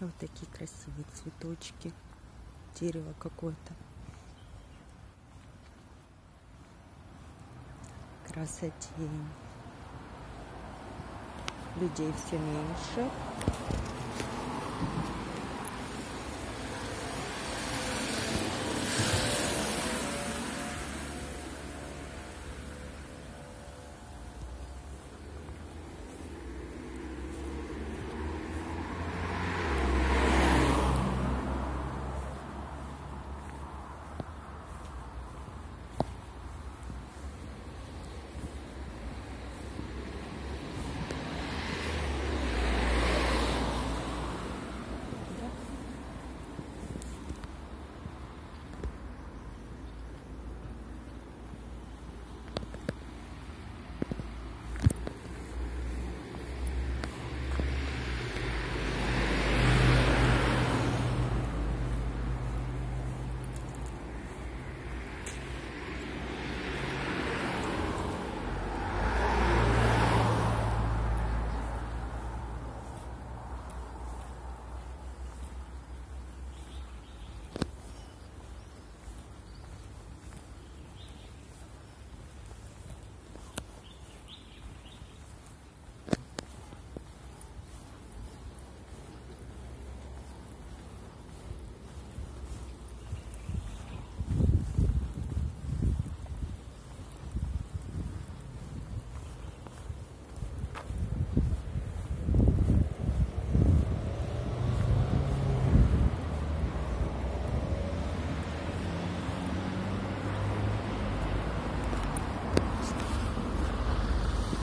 Вот такие красивые цветочки. Дерево какое-то. Красотень. Людей все меньше.